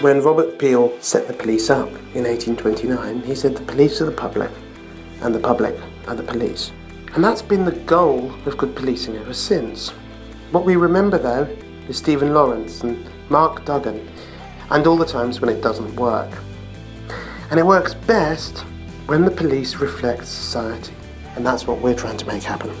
When Robert Peel set the police up in 1829, he said the police are the public and the public are the police. And that's been the goal of good policing ever since. What we remember though is Stephen Lawrence and Mark Duggan and all the times when it doesn't work. And it works best when the police reflect society. And that's what we're trying to make happen.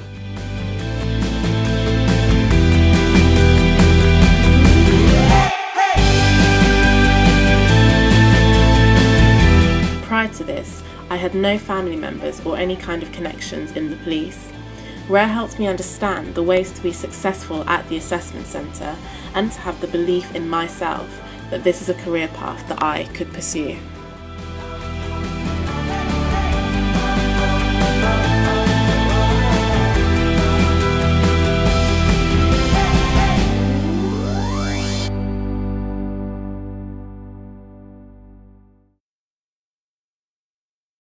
Prior to this, I had no family members or any kind of connections in the police. Rare helped me understand the ways to be successful at the assessment centre and to have the belief in myself that this is a career path that I could pursue.